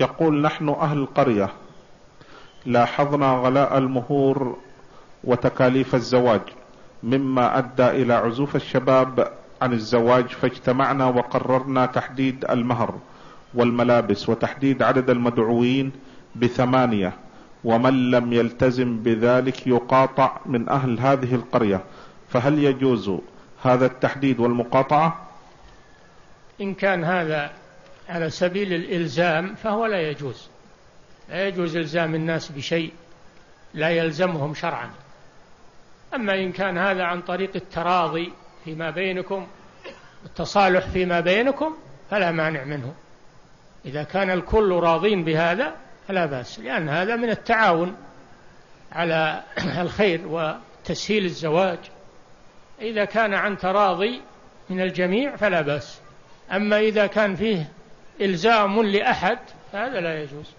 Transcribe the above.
يقول نحن أهل القرية لاحظنا غلاء المهور وتكاليف الزواج مما أدى إلى عزوف الشباب عن الزواج فاجتمعنا وقررنا تحديد المهر والملابس وتحديد عدد المدعوين بثمانية ومن لم يلتزم بذلك يقاطع من أهل هذه القرية. فهل يجوز هذا التحديد والمقاطعة؟ إن كان هذا على سبيل الإلزام فهو لا يجوز. لا يجوز إلزام الناس بشيء لا يلزمهم شرعا. أما إن كان هذا عن طريق التراضي فيما بينكم التصالح فيما بينكم فلا مانع منه. إذا كان الكل راضين بهذا فلا بأس لأن هذا من التعاون على الخير وتسهيل الزواج. إذا كان عن تراضي من الجميع فلا بأس. أما إذا كان فيه إلزام لأحد فهذا لا يجوز.